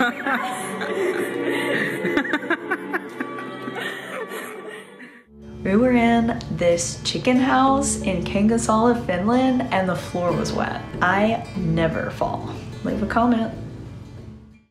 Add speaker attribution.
Speaker 1: We were in this chicken house in Kangasala, Finland, and the floor was wet. I never fall. Leave a comment.